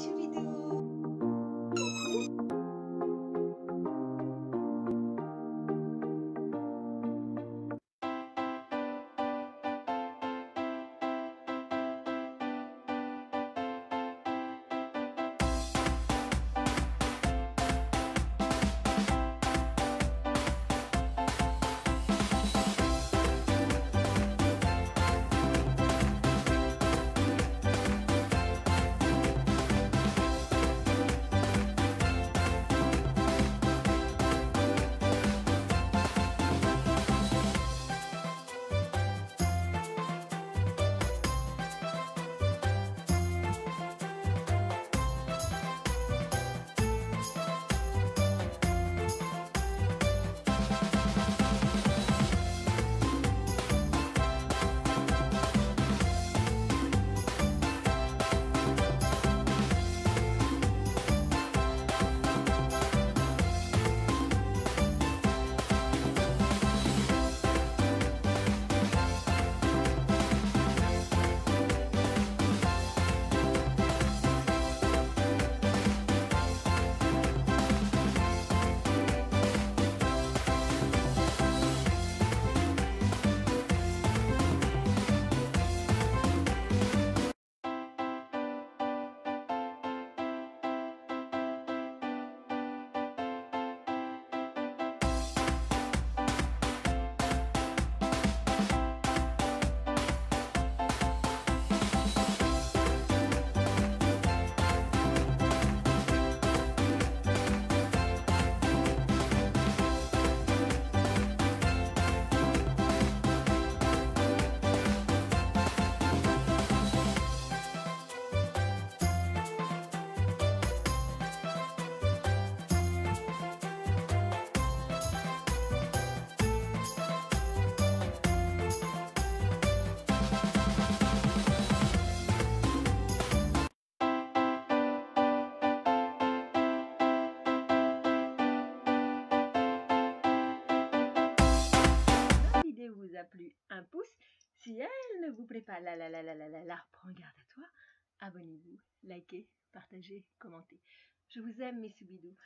choubidous vous a plu, un pouce. Si elle ne vous plaît pas, la la la la la la la, prends garde à toi. Abonnez-vous, likez, partagez, commentez. Je vous aime mes soubidous.